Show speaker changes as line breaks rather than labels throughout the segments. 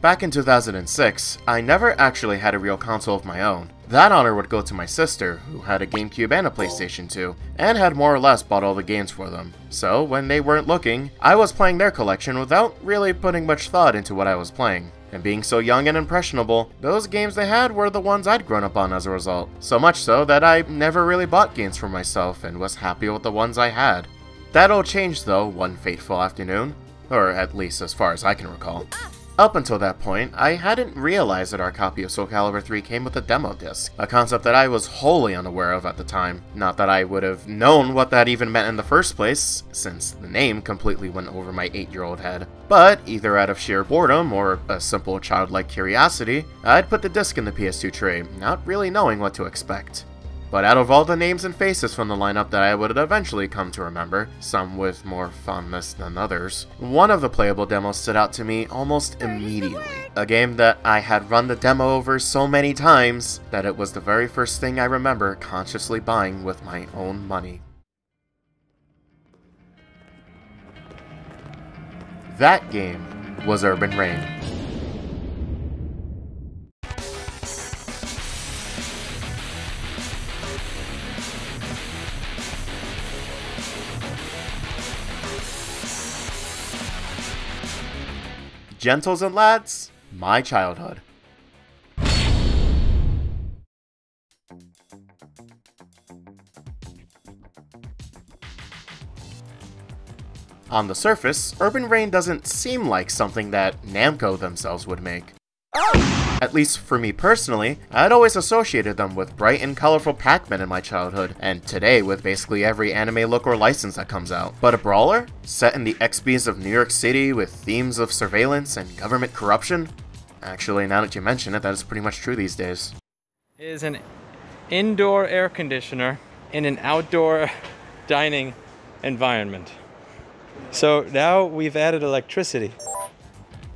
Back in 2006, I never actually had a real console of my own. That honor would go to my sister, who had a GameCube and a PlayStation 2, and had more or less bought all the games for them. So, when they weren't looking, I was playing their collection without really putting much thought into what I was playing. And being so young and impressionable, those games they had were the ones I'd grown up on as a result. So much so that I never really bought games for myself and was happy with the ones I had. That all changed though one fateful afternoon, or at least as far as I can recall. Up until that point, I hadn't realized that our copy of Soul Calibur 3 came with a demo disc, a concept that I was wholly unaware of at the time. Not that I would have known what that even meant in the first place, since the name completely went over my 8-year-old head. But, either out of sheer boredom or a simple childlike curiosity, I'd put the disc in the PS2 tray, not really knowing what to expect. But out of all the names and faces from the lineup that I would eventually come to remember, some with more fondness than others, one of the playable demos stood out to me almost immediately. A game that I had run the demo over so many times that it was the very first thing I remember consciously buying with my own money. That game was Urban Reign. Gentles and lads, my childhood. On the surface, Urban Reign doesn't seem like something that Namco themselves would make. At least for me personally, I'd always associated them with bright and colorful Pac-Man in my childhood, and today with basically every anime look or license that comes out. But a brawler? Set in the XBs of New York City with themes of surveillance and government corruption? Actually, now that you mention it, that is pretty much true these days.
Is an indoor air conditioner in an outdoor dining environment. So now we've added electricity.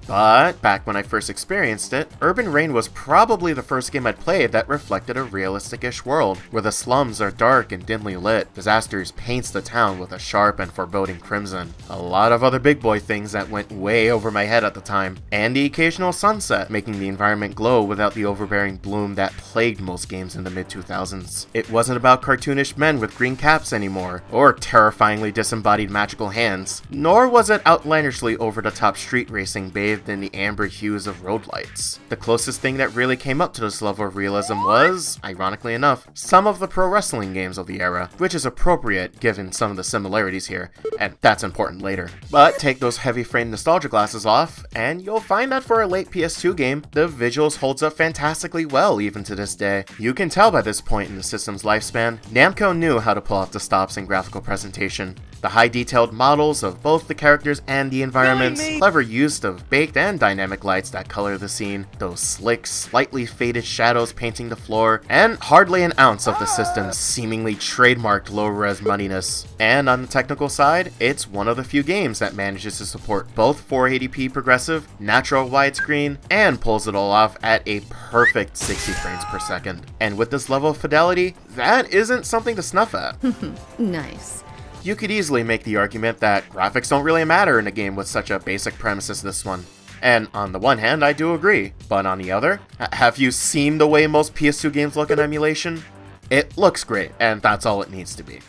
But, back when I first experienced it, Urban Reign was probably the first game I'd played that reflected a realistic-ish world, where the slums are dark and dimly lit, disasters paints the town with a sharp and foreboding crimson, a lot of other big boy things that went way over my head at the time, and the occasional sunset, making the environment glow without the overbearing bloom that plagued most games in the mid-2000s. It wasn't about cartoonish men with green caps anymore, or terrifyingly disembodied magical hands, nor was it outlandishly over-the-top street racing bathed bathed in the amber hues of road lights. The closest thing that really came up to this level of realism was, ironically enough, some of the pro wrestling games of the era, which is appropriate given some of the similarities here, and that's important later. But take those heavy frame nostalgia glasses off, and you'll find that for a late PS2 game, the visuals holds up fantastically well even to this day. You can tell by this point in the system's lifespan, Namco knew how to pull off the stops in graphical presentation. The high detailed models of both the characters and the environments, clever use of and dynamic lights that color the scene, those slick, slightly faded shadows painting the floor, and hardly an ounce of the system's seemingly trademarked low-res muddiness. And on the technical side, it's one of the few games that manages to support both 480p progressive, natural widescreen, and pulls it all off at a perfect 60 frames per second. And with this level of fidelity, that isn't something to snuff at.
nice
you could easily make the argument that graphics don't really matter in a game with such a basic premise as this one. And on the one hand, I do agree, but on the other, have you seen the way most PS2 games look in emulation? It looks great, and that's all it needs to be.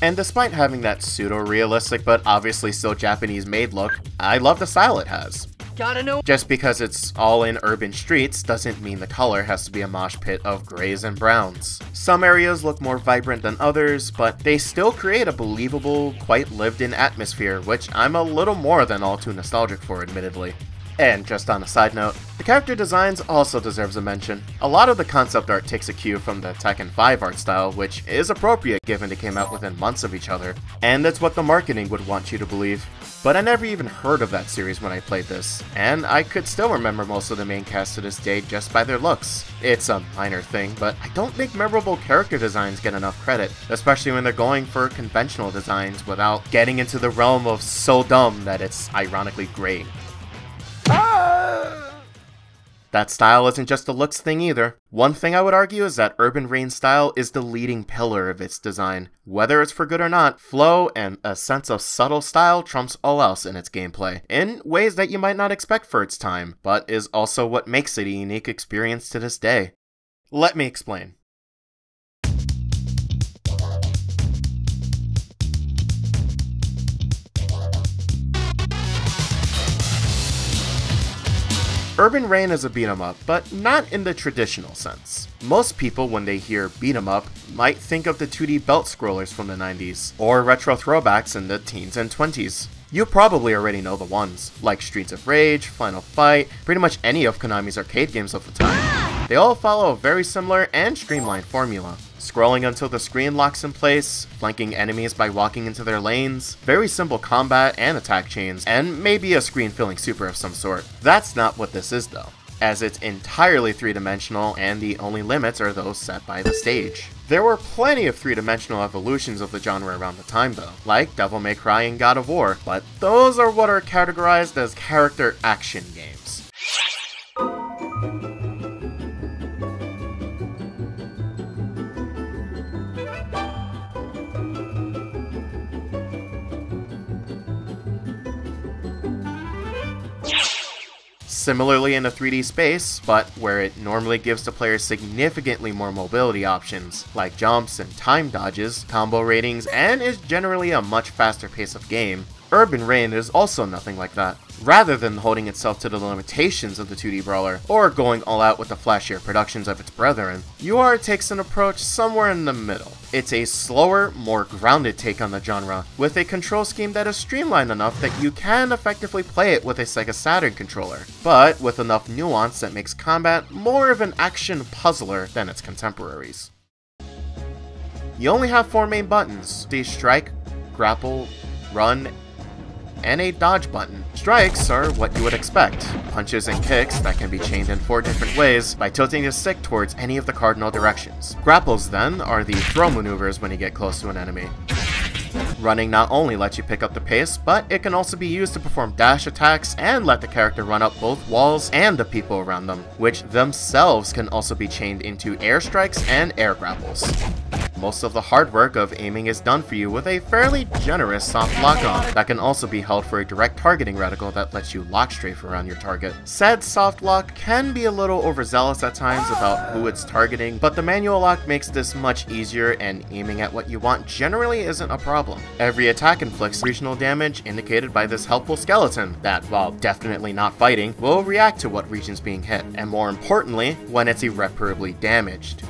And despite having that pseudo-realistic but obviously still Japanese-made look, I love the style it has.
Gotta know.
Just because it's all in urban streets doesn't mean the color has to be a mosh pit of grays and browns. Some areas look more vibrant than others, but they still create a believable, quite lived-in atmosphere, which I'm a little more than all too nostalgic for admittedly. And just on a side note, the character designs also deserves a mention. A lot of the concept art takes a cue from the Tekken 5 art style, which is appropriate given they came out within months of each other, and that's what the marketing would want you to believe. But I never even heard of that series when I played this, and I could still remember most of the main cast to this day just by their looks. It's a minor thing, but I don't think memorable character designs get enough credit, especially when they're going for conventional designs without getting into the realm of so dumb that it's ironically great. Ah! That style isn't just a looks thing either. One thing I would argue is that Urban Reign style is the leading pillar of its design. Whether it's for good or not, flow and a sense of subtle style trumps all else in its gameplay, in ways that you might not expect for its time, but is also what makes it a unique experience to this day. Let me explain. Urban Reign is a beat 'em up, but not in the traditional sense. Most people, when they hear beat 'em up, might think of the 2D belt scrollers from the 90s, or retro throwbacks in the teens and 20s. You probably already know the ones, like Streets of Rage, Final Fight, pretty much any of Konami's arcade games of the time. They all follow a very similar and streamlined formula scrolling until the screen locks in place, flanking enemies by walking into their lanes, very simple combat and attack chains, and maybe a screen filling super of some sort. That's not what this is though as it's entirely three-dimensional and the only limits are those set by the stage. There were plenty of three-dimensional evolutions of the genre around the time though, like Devil May Cry and God of War, but those are what are categorized as character action games. Similarly in a 3D space, but where it normally gives the player significantly more mobility options, like jumps and time dodges, combo ratings, and is generally a much faster pace of game, Urban Reign is also nothing like that. Rather than holding itself to the limitations of the 2D brawler, or going all out with the flashier productions of its brethren, UR takes an approach somewhere in the middle. It's a slower, more grounded take on the genre, with a control scheme that is streamlined enough that you can effectively play it with a Sega Saturn controller, but with enough nuance that makes combat more of an action puzzler than its contemporaries. You only have four main buttons, the strike, grapple, run, and a dodge button. Strikes are what you would expect, punches and kicks that can be chained in four different ways by tilting the stick towards any of the cardinal directions. Grapples then are the throw maneuvers when you get close to an enemy. Running not only lets you pick up the pace, but it can also be used to perform dash attacks and let the character run up both walls and the people around them, which themselves can also be chained into air strikes and air grapples. Most of the hard work of aiming is done for you with a fairly generous soft lock on that can also be held for a direct targeting reticle that lets you lock strafe around your target. Said soft lock can be a little overzealous at times about who it's targeting, but the manual lock makes this much easier and aiming at what you want generally isn't a problem. Every attack inflicts regional damage indicated by this helpful skeleton that, while definitely not fighting, will react to what region's being hit, and more importantly, when it's irreparably damaged.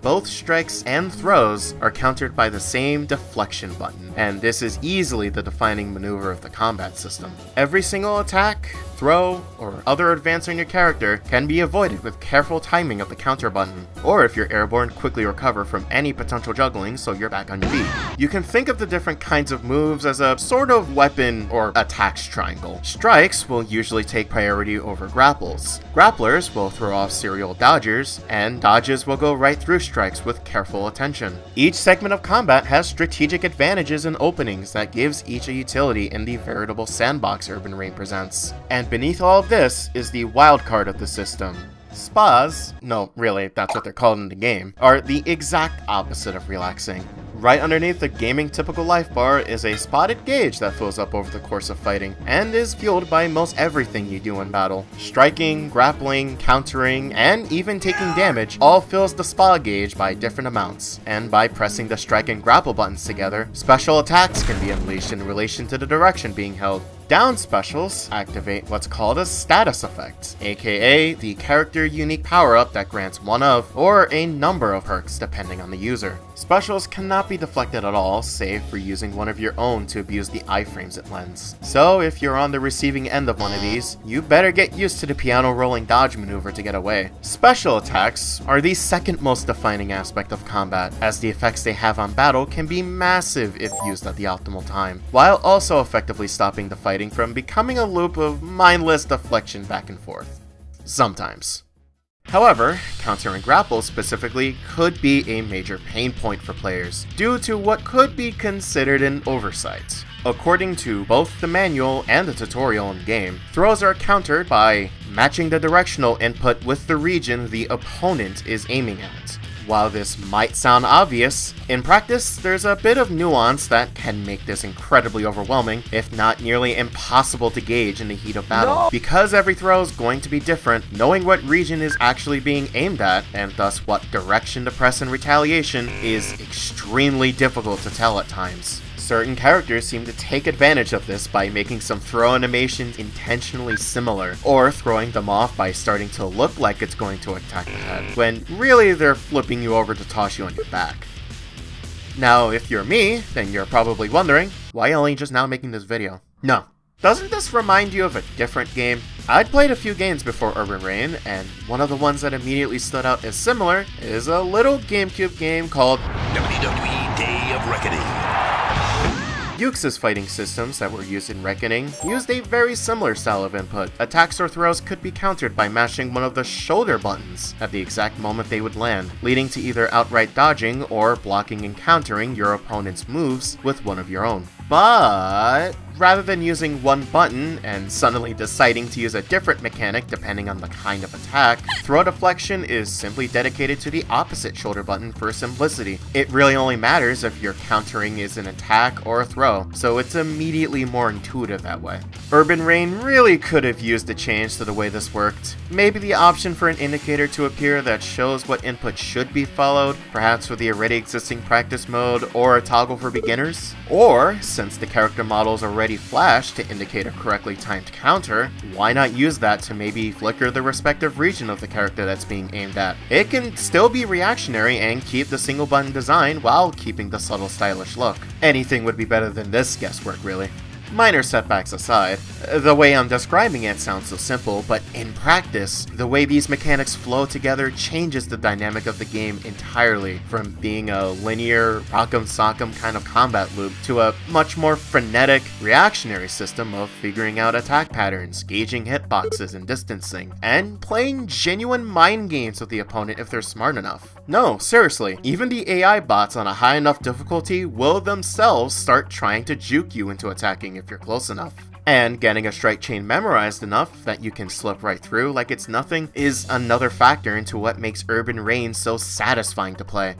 Both strikes and throws are countered by the same deflection button, and this is easily the defining maneuver of the combat system. Every single attack, throw, or other advance on your character can be avoided with careful timing of the counter button, or if you're airborne, quickly recover from any potential juggling so you're back on your feet. You can think of the different kinds of moves as a sort of weapon or attacks triangle. Strikes will usually take priority over grapples. Grapplers will throw off serial dodgers, and dodges will go right through strikes with careful attention. Each segment of combat has strategic advantages and openings that gives each a utility in the veritable sandbox Urban Reign presents. And beneath all of this is the wild card of the system. Spas, no, really, that's what they're called in the game, are the exact opposite of relaxing. Right underneath the gaming typical life bar is a spotted gauge that fills up over the course of fighting, and is fueled by most everything you do in battle. Striking, grappling, countering, and even taking damage all fills the spa gauge by different amounts, and by pressing the strike and grapple buttons together, special attacks can be unleashed in relation to the direction being held. Down specials activate what's called a status effect, aka the character unique power-up that grants one of, or a number of perks depending on the user. Specials cannot be deflected at all, save for using one of your own to abuse the iframes it lends. So if you're on the receiving end of one of these, you better get used to the piano rolling dodge maneuver to get away. Special attacks are the second most defining aspect of combat, as the effects they have on battle can be massive if used at the optimal time, while also effectively stopping the fight fighting from becoming a loop of mindless deflection back and forth. Sometimes. However, counter and grapple specifically could be a major pain point for players, due to what could be considered an oversight. According to both the manual and the tutorial in game, throws are countered by matching the directional input with the region the opponent is aiming at. While this might sound obvious, in practice, there's a bit of nuance that can make this incredibly overwhelming, if not nearly impossible to gauge in the heat of battle. No. Because every throw is going to be different, knowing what region is actually being aimed at, and thus what direction to press in retaliation, is extremely difficult to tell at times. Certain characters seem to take advantage of this by making some throw animations intentionally similar, or throwing them off by starting to look like it's going to attack the head, when really they're flipping you over to toss you on your back. Now, if you're me, then you're probably wondering, why only just now making this video? No. Doesn't this remind you of a different game? I'd played a few games before Urban Reign, and one of the ones that immediately stood out as similar is a little GameCube game called WWE. Yuke's fighting systems that were used in Reckoning used a very similar style of input. Attacks or throws could be countered by mashing one of the shoulder buttons at the exact moment they would land, leading to either outright dodging or blocking and countering your opponent's moves with one of your own. But rather than using one button and suddenly deciding to use a different mechanic depending on the kind of attack, throw deflection is simply dedicated to the opposite shoulder button for simplicity. It really only matters if your countering is an attack or a throw, so it's immediately more intuitive that way. Urban Reign really could have used a change to the way this worked. Maybe the option for an indicator to appear that shows what input should be followed, perhaps with the already existing practice mode or a toggle for beginners? Or, since the character model is flash to indicate a correctly timed counter, why not use that to maybe flicker the respective region of the character that's being aimed at? It can still be reactionary and keep the single button design while keeping the subtle stylish look. Anything would be better than this guesswork, really. Minor setbacks aside, the way I'm describing it sounds so simple, but in practice, the way these mechanics flow together changes the dynamic of the game entirely, from being a linear, rock'em sock'em kind of combat loop to a much more frenetic, reactionary system of figuring out attack patterns, gauging hitboxes and distancing, and playing genuine mind games with the opponent if they're smart enough. No, seriously, even the AI bots on a high enough difficulty will themselves start trying to juke you into attacking if you're close enough. And getting a strike chain memorized enough that you can slip right through like it's nothing is another factor into what makes Urban Reign so satisfying to play.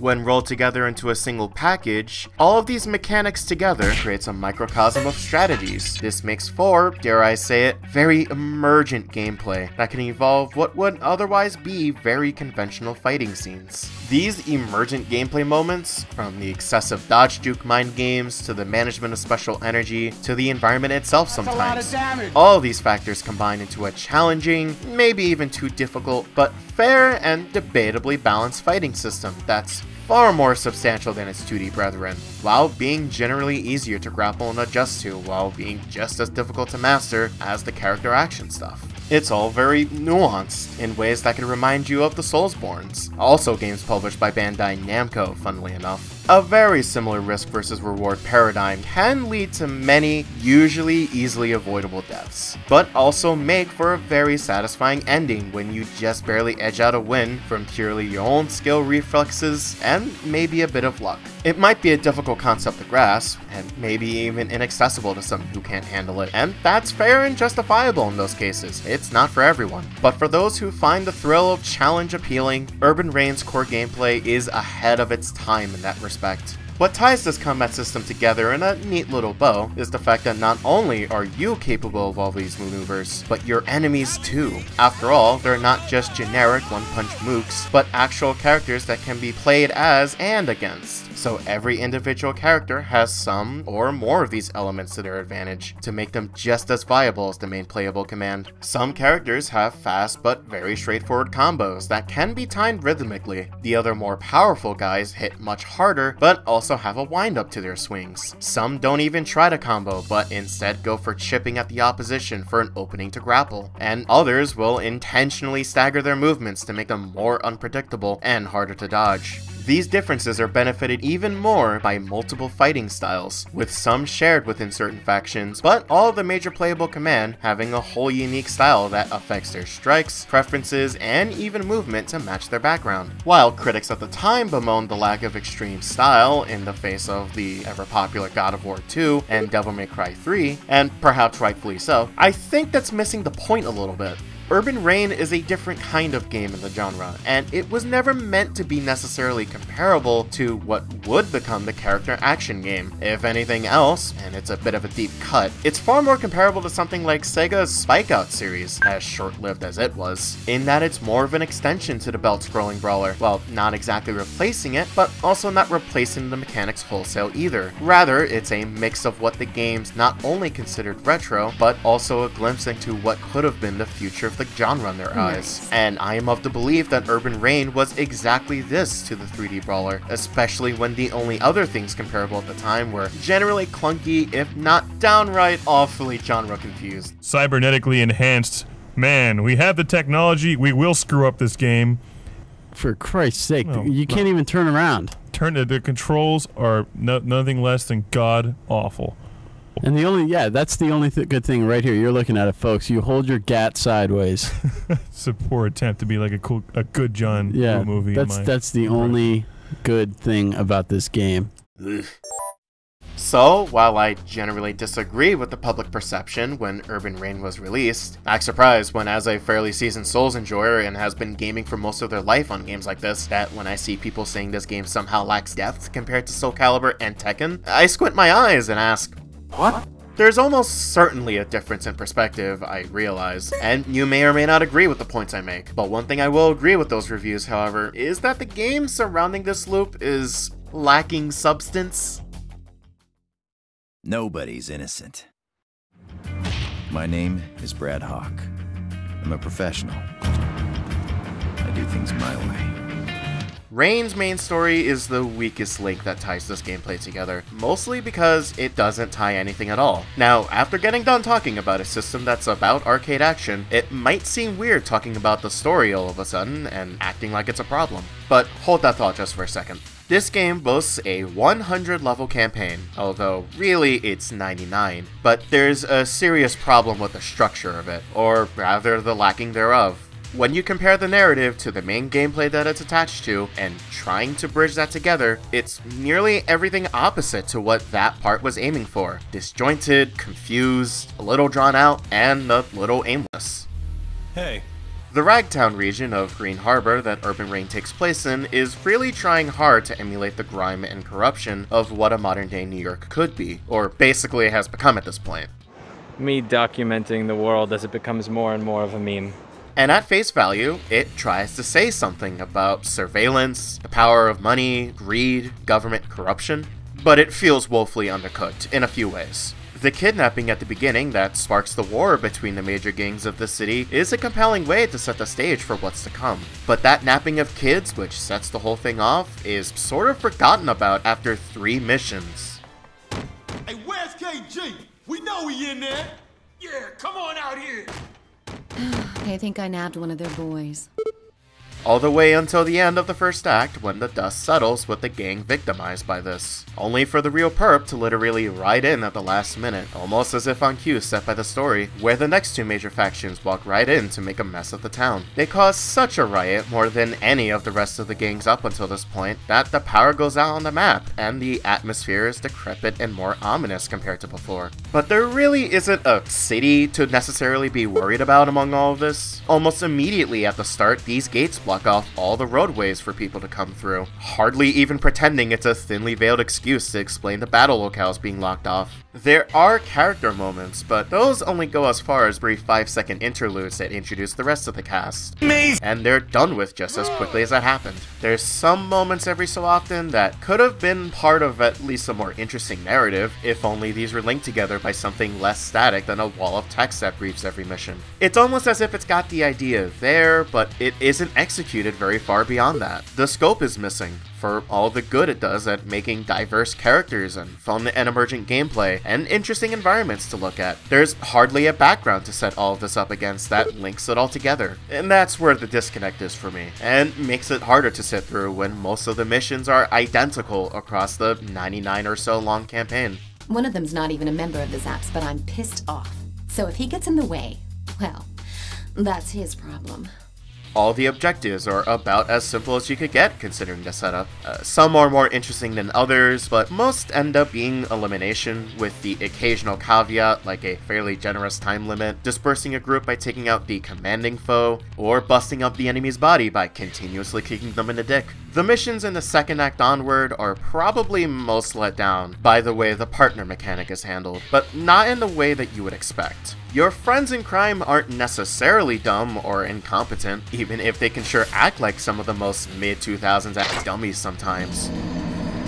When rolled together into a single package, all of these mechanics together creates a microcosm of strategies. This makes for, dare I say it, very emergent gameplay that can evolve what would otherwise be very conventional fighting scenes. These emergent gameplay moments, from the excessive dodge juke mind games to the management of special energy to the environment itself sometimes, all these factors combine into a challenging, maybe even too difficult, but fair and debatably balanced fighting system that's far more substantial than its 2D brethren, while being generally easier to grapple and adjust to, while being just as difficult to master as the character action stuff. It's all very nuanced in ways that can remind you of the Soulsbornes, also games published by Bandai Namco, funnily enough. A very similar risk versus reward paradigm can lead to many, usually easily avoidable deaths, but also make for a very satisfying ending when you just barely edge out a win from purely your own skill reflexes and maybe a bit of luck. It might be a difficult concept to grasp, and maybe even inaccessible to some who can't handle it, and that's fair and justifiable in those cases. It's not for everyone. But for those who find the thrill of challenge appealing, Urban Reign's core gameplay is ahead of its time in that respect respect. What ties this combat system together in a neat little bow is the fact that not only are you capable of all these maneuvers, but your enemies too. After all, they're not just generic one-punch mooks, but actual characters that can be played as and against so every individual character has some or more of these elements to their advantage to make them just as viable as the main playable command. Some characters have fast but very straightforward combos that can be timed rhythmically. The other more powerful guys hit much harder but also have a windup to their swings. Some don't even try to combo but instead go for chipping at the opposition for an opening to grapple. And others will intentionally stagger their movements to make them more unpredictable and harder to dodge. These differences are benefited even more by multiple fighting styles, with some shared within certain factions, but all the major playable command having a whole unique style that affects their strikes, preferences, and even movement to match their background. While critics at the time bemoaned the lack of extreme style in the face of the ever-popular God of War 2 and Devil May Cry 3, and perhaps rightfully so, I think that's missing the point a little bit. Urban Reign is a different kind of game in the genre, and it was never meant to be necessarily comparable to what would become the character action game. If anything else, and it's a bit of a deep cut, it's far more comparable to something like Sega's SpikeOut series, as short-lived as it was, in that it's more of an extension to the belt-scrolling brawler, well, not exactly replacing it, but also not replacing the mechanics wholesale either. Rather, it's a mix of what the games not only considered retro, but also a glimpse into what could have been the future of the genre in their
Nice.
eyes. And I am of the belief that Urban Reign was exactly this to the 3D brawler, especially when the only other things comparable at the time were generally clunky, if not downright awfully genre confused.
Cybernetically enhanced. Man, we have the technology. We will screw up this game.
For Christ's sake,
No,
you can't even turn around.
Turn the, the controls are no, nothing less than god awful.
And the only, yeah, that's the only th- good thing right here. You're looking at it, folks. You hold your gat sideways.
It's a poor attempt to be like a cool, a good John
Yeah,
Woo movie.
that's that's the
impression.
only good thing about this game.
So, while I generally disagree with the public perception when Urban Reign was released, act surprised when, as a fairly seasoned Souls enjoyer and has been gaming for most of their life on games like this, that when I see people saying this game somehow lacks depth compared to Soul Calibur and Tekken, I squint my eyes and ask, What? There's almost certainly a difference in perspective, I realize, and you may or may not agree with the points I make. But one thing I will agree with those reviews, however, is that the game surrounding this loop is lacking substance.
Nobody's innocent. My name is Brad Hawk. I'm a professional. I do things my way.
Reign's main story is the weakest link that ties this gameplay together, mostly because it doesn't tie anything at all. Now, after getting done talking about a system that's about arcade action, it might seem weird talking about the story all of a sudden and acting like it's a problem. But hold that thought just for a second. This game boasts a 100 level campaign, although really it's 99, but there's a serious problem with the structure of it, or rather the lacking thereof. When you compare the narrative to the main gameplay that it's attached to, and trying to bridge that together, it's nearly everything opposite to what that part was aiming for. Disjointed, confused, a little drawn out, and a little aimless.
Hey,
The Ragtown region of Green Harbor that Urban Reign takes place in is really trying hard to emulate the grime and corruption of what a modern day New York could be, or basically has become at this point.
Me documenting the world as it becomes more and more of a meme.
And at face value, it tries to say something about surveillance, the power of money, greed, government corruption, but it feels woefully undercooked in a few ways. The kidnapping at the beginning that sparks the war between the major gangs of the city is a compelling way to set the stage for what's to come. But that napping of kids, which sets the whole thing off, is sort of forgotten about after three missions.
Hey, where's KG? We know he in there. Yeah, come on out here.
They think I nabbed one of their boys.
All the way until the end of the first act when the dust settles with the gang victimized by this. Only for the real perp to literally ride in at the last minute, almost as if on cue set by the story, where the next two major factions walk right in to make a mess of the town. They cause such a riot more than any of the rest of the gangs up until this point that the power goes out on the map and the atmosphere is decrepit and more ominous compared to before. But there really isn't a city to necessarily be worried about among all of this. Almost immediately at the start, these gates block off all the roadways for people to come through, hardly even pretending it's a thinly veiled excuse to explain the battle locales being locked off. There are character moments, but those only go as far as brief 5 second interludes that introduce the rest of the cast. And they're done with just as quickly as that happened. There's some moments every so often that could have been part of at least a more interesting narrative, if only these were linked together by something less static than a wall of text that briefs every mission. It's almost as if it's got the idea there, but it isn't executed very far beyond that. The scope is missing for all the good it does at making diverse characters and fun and emergent gameplay and interesting environments to look at. There's hardly a background to set all of this up against that links it all together. And that's where the disconnect is for me, and makes it harder to sit through when most of the missions are identical across the 99 or so long campaign.
One of them's not even a member of the Zaps, but I'm pissed off. So if he gets in the way, well, that's his problem.
All the objectives are about as simple as you could get considering the setup. Uh, some are more interesting than others, but most end up being elimination, with the occasional caveat like a fairly generous time limit, dispersing a group by taking out the commanding foe, or busting up the enemy's body by continuously kicking them in the dick. The missions in the second act onward are probably most let down by the way the partner mechanic is handled, but not in the way that you would expect. Your friends in crime aren't necessarily dumb or incompetent, even if they can sure act like some of the most mid 2000s act dummies sometimes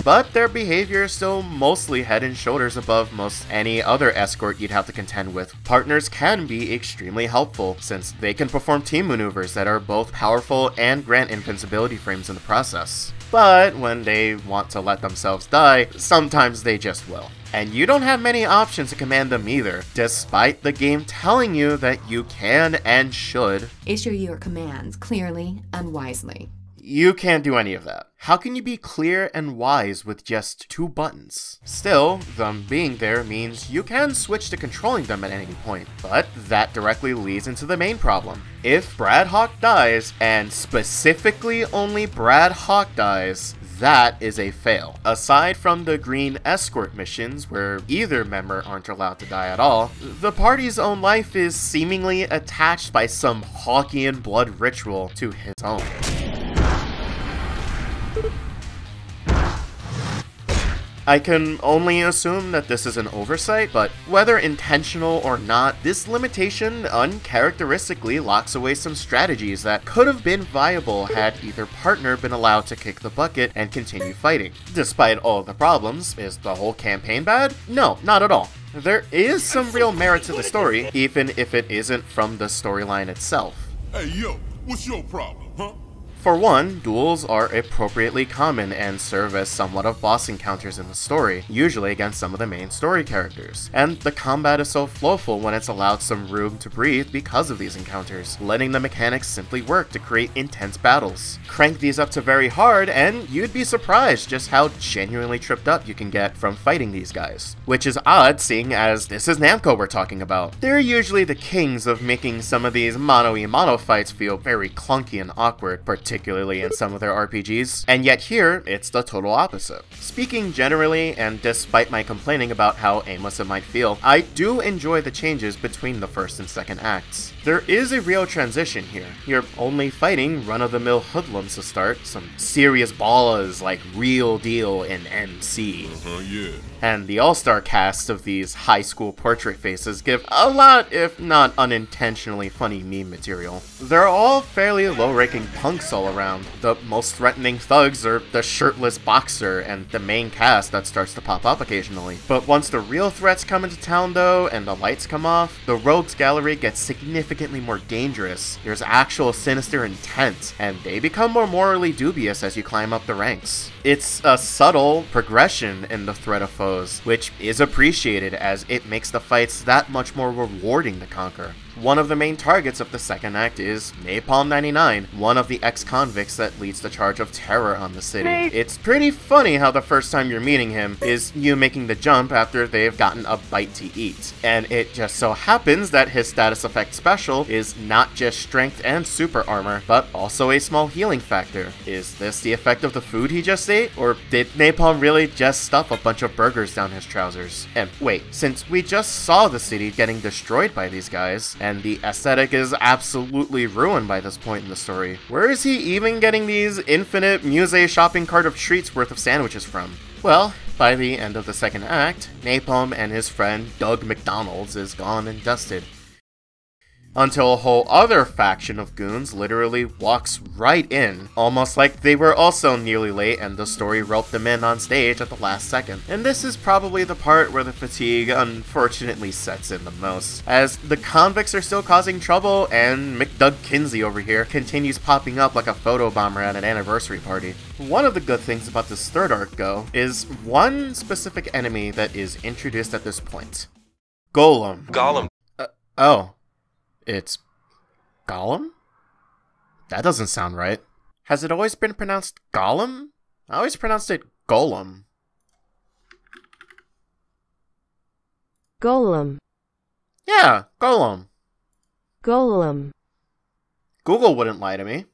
but their behavior is still mostly head and shoulders above most any other escort you'd have to contend with. Partners can be extremely helpful, since they can perform team maneuvers that are both powerful and grant invincibility frames in the process. But when they want to let themselves die, sometimes they just will. And you don't have many options to command them either, despite the game telling you that you can and should.
Issue your commands clearly and wisely.
You can't do any of that. How can you be clear and wise with just two buttons? Still, them being there means you can switch to controlling them at any point, but that directly leads into the main problem. If Brad Hawk dies, and specifically only Brad Hawk dies, that is a fail. Aside from the green escort missions, where either member aren't allowed to die at all, the party's own life is seemingly attached by some Hawkian blood ritual to his own. I can only assume that this is an oversight, but whether intentional or not, this limitation uncharacteristically locks away some strategies that could have been viable had either partner been allowed to kick the bucket and continue fighting. Despite all the problems, is the whole campaign bad? No, not at all. There is some real merit to the story, even if it isn't from the storyline itself.
Hey, yo, what's your problem, huh?
For one, duels are appropriately common and serve as somewhat of boss encounters in the story, usually against some of the main story characters. And the combat is so flowful when it's allowed some room to breathe because of these encounters, letting the mechanics simply work to create intense battles. Crank these up to very hard, and you'd be surprised just how genuinely tripped up you can get from fighting these guys. Which is odd, seeing as this is Namco we're talking about. They're usually the kings of making some of these mono-e-mono fights feel very clunky and awkward, particularly particularly in some of their RPGs, and yet here, it's the total opposite. Speaking generally, and despite my complaining about how aimless it might feel, I do enjoy the changes between the first and second acts. There is a real transition here. You're only fighting run-of-the-mill hoodlums to start, some serious ballas like Real Deal in MC.
Uh-huh, yeah.
And the all-star cast of these high school portrait faces give a lot, if not unintentionally funny meme material. They're all fairly low-ranking punks all around. The most threatening thugs are the shirtless boxer and the main cast that starts to pop up occasionally. But once the real threats come into town though, and the lights come off, the rogues gallery gets significantly more dangerous. There's actual sinister intent, and they become more morally dubious as you climb up the ranks. It's a subtle progression in the threat of foes, which is appreciated as it makes the fights that much more rewarding to conquer. One of the main targets of the second act is Napalm 99, one of the ex-convicts that leads the charge of terror on the city. It's pretty funny how the first time you're meeting him is you making the jump after they've gotten a bite to eat. And it just so happens that his status effect special is not just strength and super armor, but also a small healing factor. Is this the effect of the food he just ate? Or did Napalm really just stuff a bunch of burgers down his trousers? And wait, since we just saw the city getting destroyed by these guys, and the aesthetic is absolutely ruined by this point in the story. Where is he even getting these infinite Muse shopping cart of treats worth of sandwiches from? Well, by the end of the second act, Napalm and his friend Doug McDonald's is gone and dusted. Until a whole other faction of goons literally walks right in, almost like they were also nearly late and the story roped them in on stage at the last second. And this is probably the part where the fatigue unfortunately sets in the most, as the convicts are still causing trouble and McDoug Kinsey over here continues popping up like a photo bomber at an anniversary party. One of the good things about this third arc, though, is one specific enemy that is introduced at this point. Golem.
Gollum.
Uh, oh. It's Gollum? That doesn't sound right. Has it always been pronounced Gollum? I always pronounced it Golem.
Golem.
Yeah, Golem.
Golem.
Google wouldn't lie to me.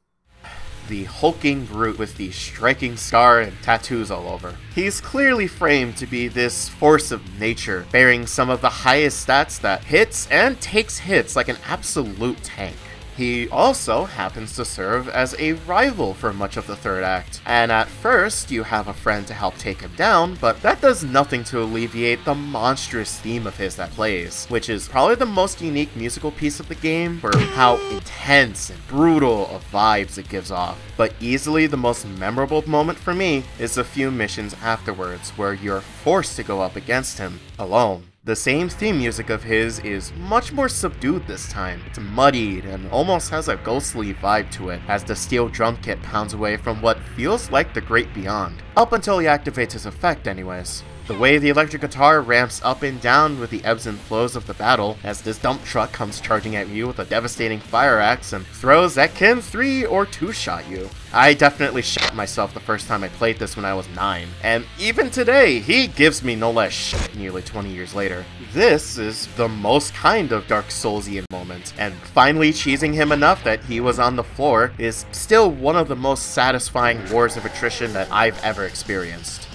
The hulking brute with the striking scar and tattoos all over. He's clearly framed to be this force of nature, bearing some of the highest stats that hits and takes hits like an absolute tank. He also happens to serve as a rival for much of the third act, and at first you have a friend to help take him down, but that does nothing to alleviate the monstrous theme of his that plays, which is probably the most unique musical piece of the game for how intense and brutal of vibes it gives off. But easily the most memorable moment for me is the few missions afterwards where you're forced to go up against him alone. The same theme music of his is much more subdued this time. It's muddied and almost has a ghostly vibe to it as the steel drum kit pounds away from what feels like the great beyond. Up until he activates his effect anyways. The way the electric guitar ramps up and down with the ebbs and flows of the battle as this dump truck comes charging at you with a devastating fire axe and throws that can 3 or 2 shot you. I definitely shot myself the first time I played this when I was 9, and even today, he gives me no less shit nearly 20 years later. This is the most kind of Dark Soulsian moment, and finally cheesing him enough that he was on the floor is still one of the most satisfying wars of attrition that I've ever experienced.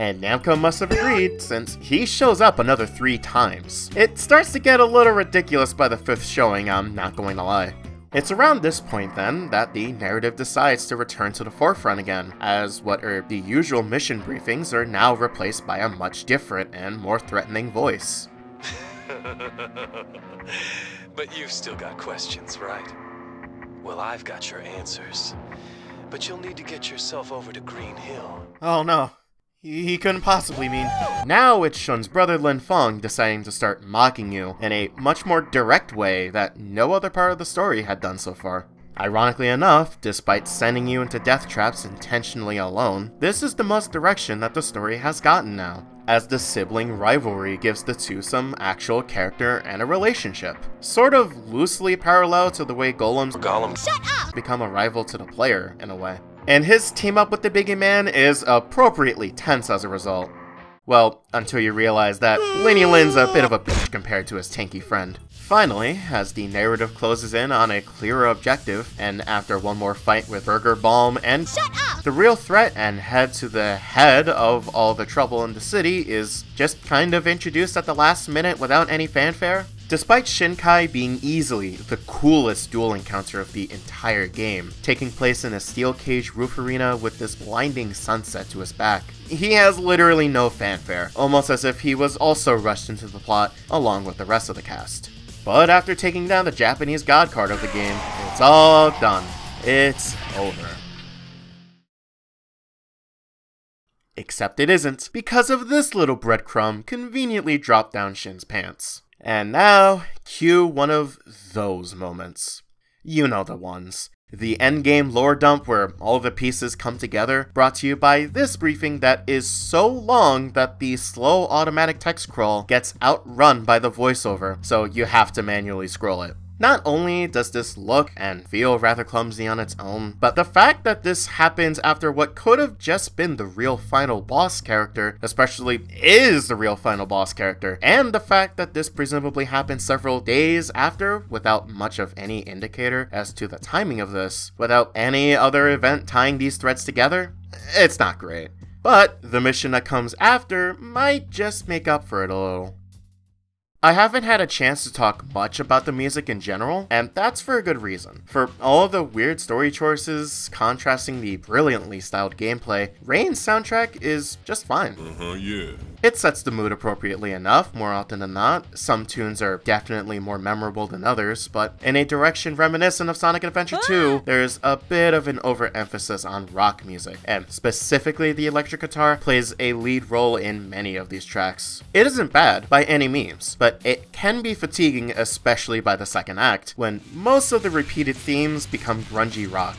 And Namco must have agreed, since he shows up another three times. It starts to get a little ridiculous by the fifth showing, I'm not going to lie. It's around this point, then, that the narrative decides to return to the forefront again, as what are the usual mission briefings are now replaced by a much different and more threatening voice.
but you've still got questions, right? Well, I've got your answers. But you'll need to get yourself over to Green Hill.
Oh no, he couldn't possibly mean. Now it's Shun's brother Lin Feng deciding to start mocking you in a much more direct way that no other part of the story had done so far. Ironically enough, despite sending you into death traps intentionally alone, this is the most direction that the story has gotten now, as the sibling rivalry gives the two some actual character and a relationship. Sort of loosely parallel to the way Golems
Golem.
become a rival to the player, in a way and his team up with the Biggie Man is appropriately tense as a result. Well, until you realize that Lenny Lin's a bit of a bitch compared to his tanky friend. Finally, as the narrative closes in on a clearer objective, and after one more fight with Burger Balm and the real threat and head to the head of all the trouble in the city is just kind of introduced at the last minute without any fanfare, Despite Shinkai being easily the coolest duel encounter of the entire game, taking place in a steel cage roof arena with this blinding sunset to his back, he has literally no fanfare, almost as if he was also rushed into the plot along with the rest of the cast. But after taking down the Japanese god card of the game, it's all done. It's over. Except it isn't, because of this little breadcrumb conveniently dropped down Shin's pants. And now, cue one of those moments. You know the ones. The endgame lore dump where all the pieces come together, brought to you by this briefing that is so long that the slow automatic text scroll gets outrun by the voiceover, so you have to manually scroll it. Not only does this look and feel rather clumsy on its own, but the fact that this happens after what could have just been the real final boss character, especially is the real final boss character, and the fact that this presumably happened several days after without much of any indicator as to the timing of this, without any other event tying these threads together, it's not great. But the mission that comes after might just make up for it a little. I haven't had a chance to talk much about the music in general, and that's for a good reason. For all of the weird story choices contrasting the brilliantly styled gameplay, Reign's soundtrack is just fine.
Uh-huh, yeah.
It sets the mood appropriately enough, more often than not. Some tunes are definitely more memorable than others, but in a direction reminiscent of Sonic Adventure 2, ah. there's a bit of an overemphasis on rock music, and specifically the electric guitar plays a lead role in many of these tracks. It isn't bad by any means, but it can be fatiguing especially by the second act, when most of the repeated themes become grungy rock.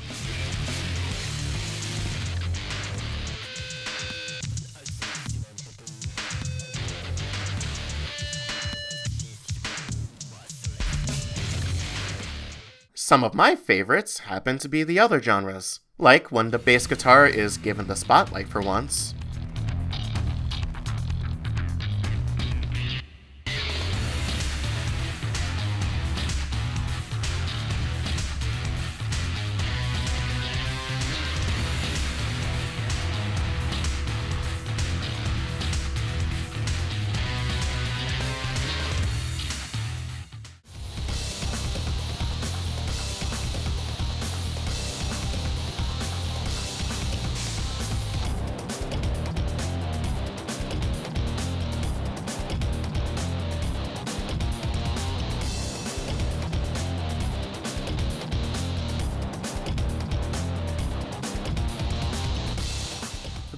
Some of my favorites happen to be the other genres, like when the bass guitar is given the spotlight for once,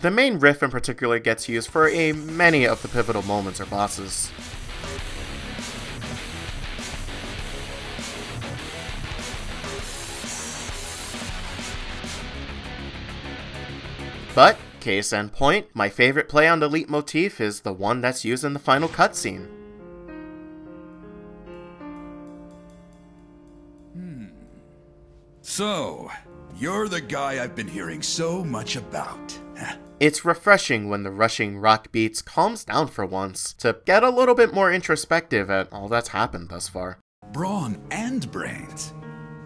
The main riff in particular gets used for a many of the pivotal moments or bosses. But, case in point, my favorite play on the leap motif is the one that's used in the final cutscene. Hmm.
So, you're the guy I've been hearing so much about. huh?
It's refreshing when the rushing rock beats calms down for once to get a little bit more introspective at all that's happened thus far.
Brawn and brains.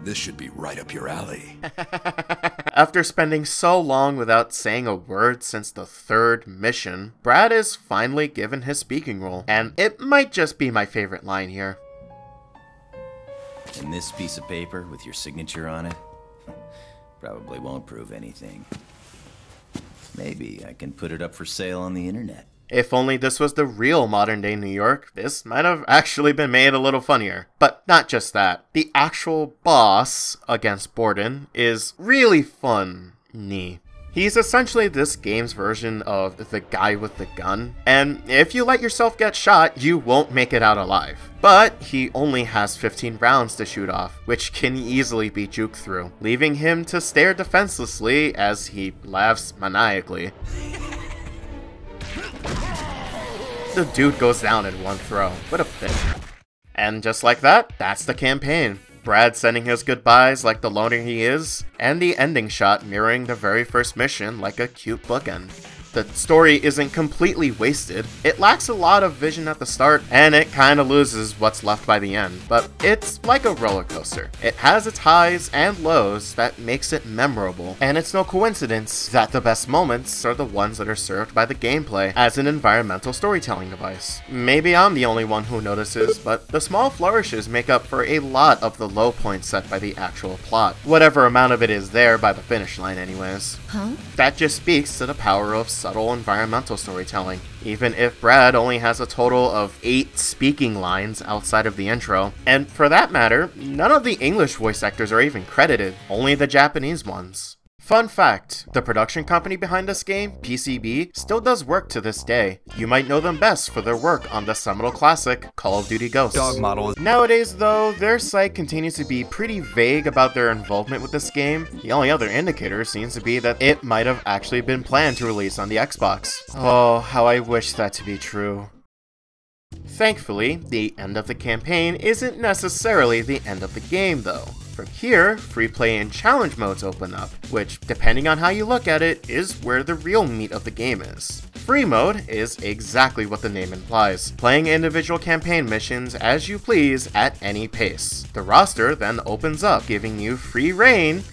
This should be right up your alley.
After spending so long without saying a word since the third mission, Brad is finally given his speaking role, and it might just be my favorite line here.
And this piece of paper with your signature on it probably won't prove anything. Maybe I can put it up for sale on the internet.
If only this was the real modern day New York, this might have actually been made a little funnier. But not just that. The actual boss against Borden is really fun. He's essentially this game's version of the guy with the gun, and if you let yourself get shot, you won't make it out alive. But he only has 15 rounds to shoot off, which can easily be juked through, leaving him to stare defenselessly as he laughs maniacally. The dude goes down in one throw. What a bitch. And just like that, that's the campaign. Brad sending his goodbyes like the loner he is, and the ending shot mirroring the very first mission like a cute bookend. The story isn't completely wasted, it lacks a lot of vision at the start, and it kinda loses what's left by the end, but it's like a roller coaster. It has its highs and lows that makes it memorable, and it's no coincidence that the best moments are the ones that are served by the gameplay as an environmental storytelling device. Maybe I'm the only one who notices, but the small flourishes make up for a lot of the low points set by the actual plot. Whatever amount of it is there by the finish line anyways.
Huh?
That just speaks to the power of subtle environmental storytelling. Even if Brad only has a total of 8 speaking lines outside of the intro, and for that matter, none of the English voice actors are even credited, only the Japanese ones. Fun fact, the production company behind this game, PCB, still does work to this day. You might know them best for their work on the seminal classic Call of Duty Ghosts.
Dog model.
Nowadays, though, their site continues to be pretty vague about their involvement with this game. The only other indicator seems to be that it might have actually been planned to release on the Xbox. Oh, how I wish that to be true. Thankfully, the end of the campaign isn't necessarily the end of the game, though. From here, free play and challenge modes open up, which, depending on how you look at it, is where the real meat of the game is. Free mode is exactly what the name implies, playing individual campaign missions as you please at any pace. The roster then opens up, giving you free reign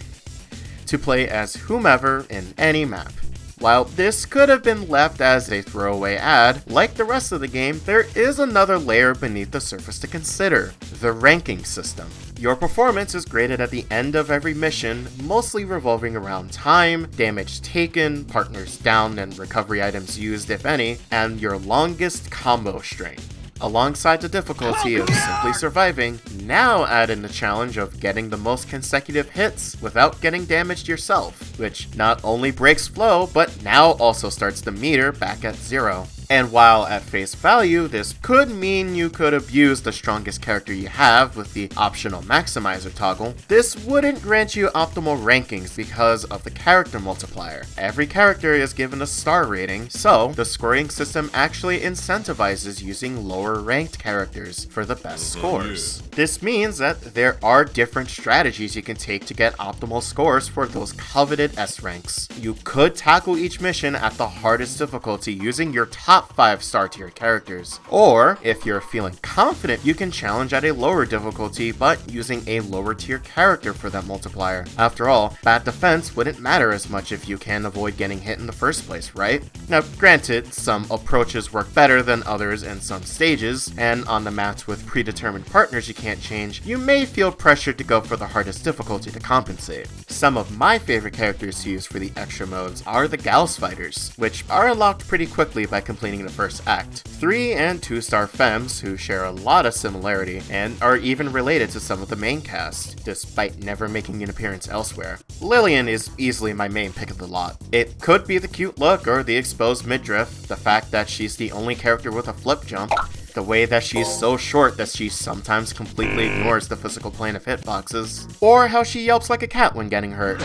to play as whomever in any map. While this could have been left as a throwaway ad, like the rest of the game, there is another layer beneath the surface to consider the ranking system. Your performance is graded at the end of every mission, mostly revolving around time, damage taken, partners down, and recovery items used, if any, and your longest combo string. Alongside the difficulty of simply surviving, now add in the challenge of getting the most consecutive hits without getting damaged yourself, which not only breaks flow, but now also starts the meter back at zero. And while at face value, this could mean you could abuse the strongest character you have with the optional maximizer toggle, this wouldn't grant you optimal rankings because of the character multiplier. Every character is given a star rating, so the scoring system actually incentivizes using lower ranked characters for the best scores. This means that there are different strategies you can take to get optimal scores for those coveted S ranks. You could tackle each mission at the hardest difficulty using your top 5 star tier characters. Or, if you're feeling confident, you can challenge at a lower difficulty but using a lower tier character for that multiplier. After all, bad defense wouldn't matter as much if you can avoid getting hit in the first place, right? Now, granted, some approaches work better than others in some stages, and on the maps with predetermined partners you can't change, you may feel pressured to go for the hardest difficulty to compensate. Some of my favorite characters to use for the extra modes are the Gauss fighters, which are unlocked pretty quickly by completing completing the first act. Three and two star femmes who share a lot of similarity and are even related to some of the main cast, despite never making an appearance elsewhere. Lillian is easily my main pick of the lot. It could be the cute look or the exposed midriff, the fact that she's the only character with a flip jump, the way that she's so short that she sometimes completely ignores the physical plane of hitboxes, or how she yelps like a cat when getting hurt.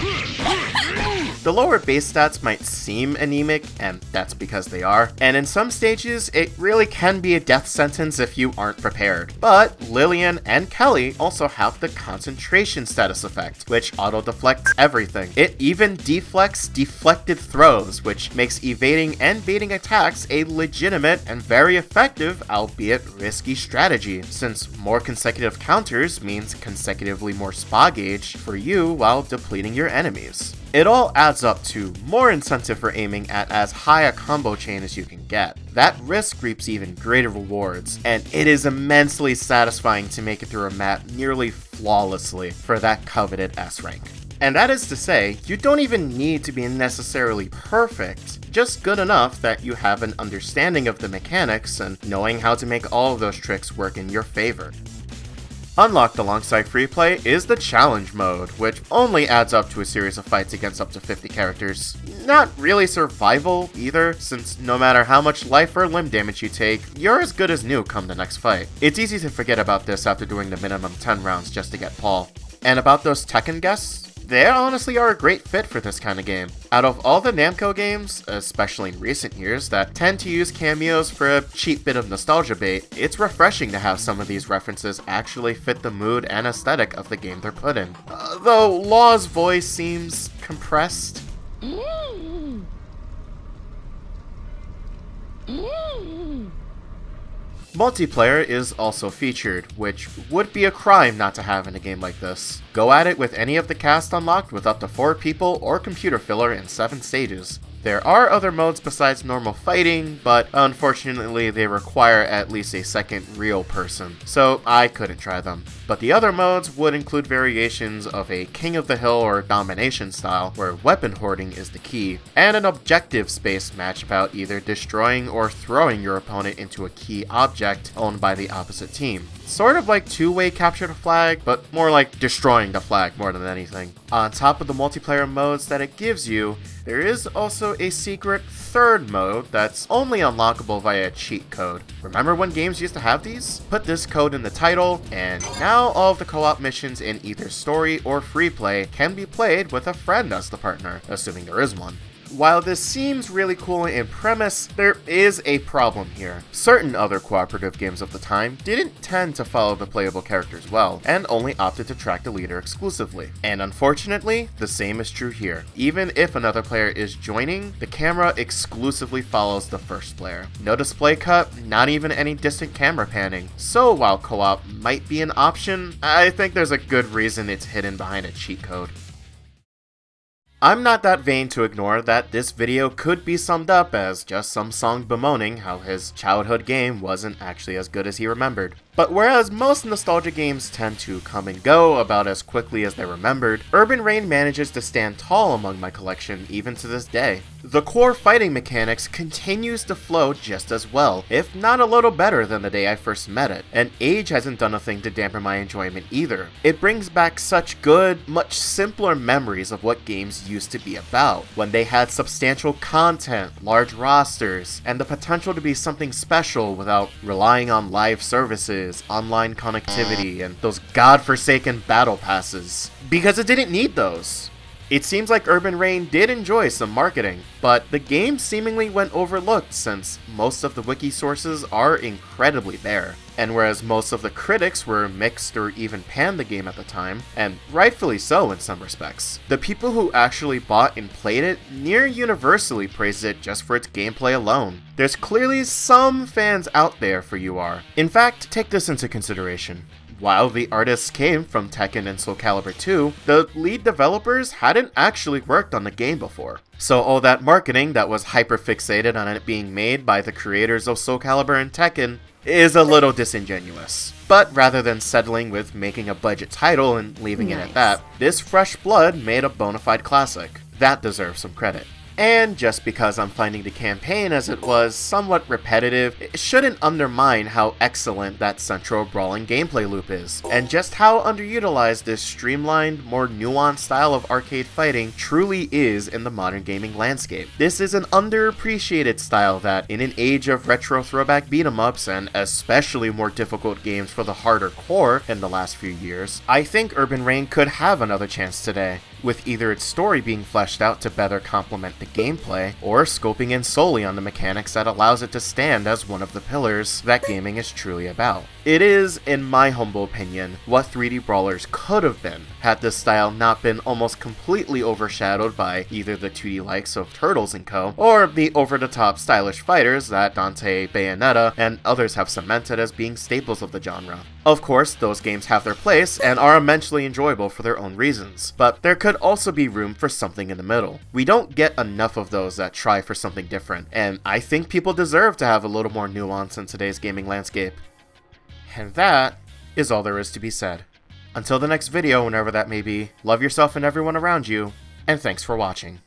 The lower base stats might seem anemic, and that's because they are, and in some stages, it really can be a death sentence if you aren't prepared. But Lillian and Kelly also have the concentration status effect, which auto-deflects everything. It even deflects deflected throws, which makes evading and baiting attacks a legitimate and very effective, albeit risky strategy, since more consecutive counters means consecutively more spa gauge for you while depleting your enemies. It all adds up to more incentive for aiming at as high a combo chain as you can get. That risk reaps even greater rewards, and it is immensely satisfying to make it through a map nearly flawlessly for that coveted S rank. And that is to say, you don't even need to be necessarily perfect, just good enough that you have an understanding of the mechanics and knowing how to make all of those tricks work in your favor. Unlocked alongside free play is the challenge mode, which only adds up to a series of fights against up to 50 characters. Not really survival either, since no matter how much life or limb damage you take, you're as good as new come the next fight. It's easy to forget about this after doing the minimum 10 rounds just to get Paul. And about those Tekken guests, they honestly are a great fit for this kind of game. Out of all the Namco games, especially in recent years, that tend to use cameos for a cheap bit of nostalgia bait, it's refreshing to have some of these references actually fit the mood and aesthetic of the game they're put in. Uh, though Law's voice seems compressed. Multiplayer is also featured, which would be a crime not to have in a game like this. Go at it with any of the cast unlocked with up to 4 people or computer filler in 7 stages. There are other modes besides normal fighting, but unfortunately they require at least a second real person, so I couldn't try them. But the other modes would include variations of a King of the Hill or Domination style, where weapon hoarding is the key, and an objective-based match about either destroying or throwing your opponent into a key object owned by the opposite team. Sort of like two-way capture the flag, but more like destroying the flag more than anything. On top of the multiplayer modes that it gives you, there is also a secret third mode that's only unlockable via cheat code. Remember when games used to have these? Put this code in the title, and now all of the co-op missions in either story or free play can be played with a friend as the partner, assuming there is one. While this seems really cool in premise, there is a problem here. Certain other cooperative games of the time didn't tend to follow the playable characters well, and only opted to track the leader exclusively. And unfortunately, the same is true here. Even if another player is joining, the camera exclusively follows the first player. No display cut, not even any distant camera panning. So while co-op might be an option, I think there's a good reason it's hidden behind a cheat code. I'm not that vain to ignore that this video could be summed up as just some Seong bemoaning how his childhood game wasn't actually as good as he remembered. But whereas most nostalgia games tend to come and go about as quickly as they're remembered, Urban Reign manages to stand tall among my collection even to this day. The core fighting mechanics continues to flow just as well, if not a little better than the day I first met it, and age hasn't done a thing to dampen my enjoyment either. It brings back such good, much simpler memories of what games used to be about, when they had substantial content, large rosters, and the potential to be something special without relying on live services, online connectivity, and those godforsaken battle passes. Because it didn't need those. It seems like Urban Reign did enjoy some marketing, but the game seemingly went overlooked since most of the wiki sources are incredibly bare. And whereas most of the critics were mixed or even panned the game at the time, and rightfully so in some respects, the people who actually bought and played it near universally praised it just for its gameplay alone. There's clearly some fans out there for UR. In fact, take this into consideration. While the artists came from Tekken and Soul Calibur 2, the lead developers hadn't actually worked on the game before. So all that marketing that was hyper-fixated on it being made by the creators of Soul Calibur and Tekken is a little disingenuous. But rather than settling with making a budget title and leaving it at that, this fresh blood made a bona fide classic. That deserves some credit. And just because I'm finding the campaign as it was somewhat repetitive, it shouldn't undermine how excellent that central brawling gameplay loop is, and just how underutilized this streamlined, more nuanced style of arcade fighting truly is in the modern gaming landscape. This is an underappreciated style that, in an age of retro throwback beat 'em ups and especially more difficult games for the harder core in the last few years, I think Urban Reign could have another chance today with either its story being fleshed out to better complement the gameplay, or scoping in solely on the mechanics that allows it to stand as one of the pillars that gaming is truly about. It is, in my humble opinion, what 3D Brawlers could have been, had this style not been almost completely overshadowed by either the 2D likes of Turtles & Co., or the over-the-top stylish fighters that Dante, Bayonetta, and others have cemented as being staples of the genre. Of course, those games have their place and are immensely enjoyable for their own reasons, but there could also be room for something in the middle. We don't get enough of those that try for something different, and I think people deserve to have a little more nuance in today's gaming landscape. And that is all there is to be said. Until the next video, whenever that may be, love yourself and everyone around you, and thanks for watching.